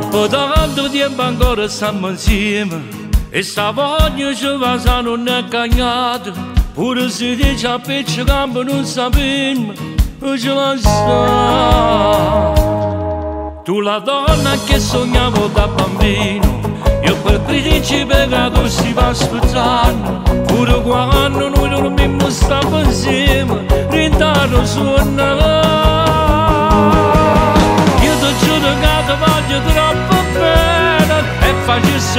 Dopo tanto tempo ancora stiamo insieme. E sta voglia ci va non è cagnata Pure se dice a peccio campo non sappiamo E ce la Tu la donna che sognavo da bambino Io quel principe che tu si va aspettando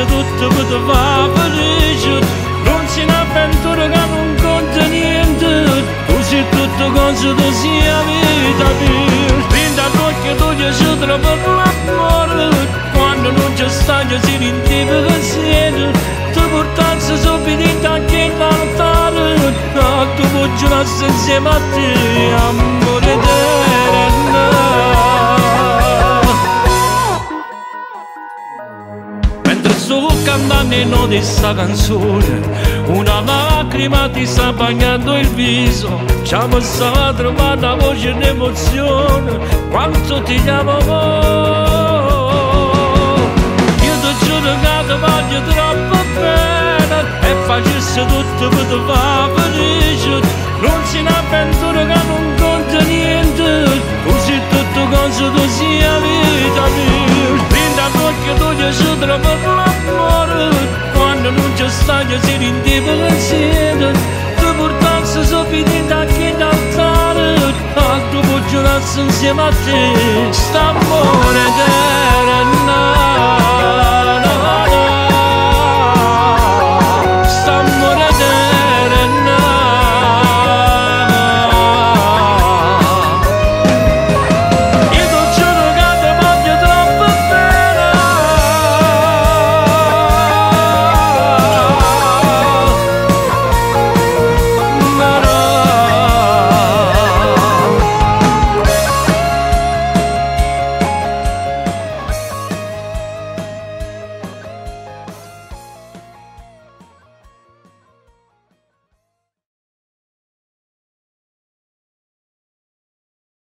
tutto per te fa felice. Non si un'avventura che non conta niente. Sei tutto cose tu sia vita mia rinda l'occhio tu ci trovi per l'amore. Quando non c'è stato si rintipe che siete tu portanza subito anche l'altare tu puoi giurare insieme a te amore eterno cantando di sta canzone. Una lacrima ti sta bagnando il viso. Ci amo sta trovando la voce d'emozione. Quanto ti chiamo io ti giuro che ti voglio troppo bene. E facesse tutto per te fa felice. Non si un'avventura che non conta niente. Sei tutto cosa tu sia vita mia gözlerinde balansın Kıvırtansız o bilindakken altarın Halk dubucunasın zematı İstanbul'da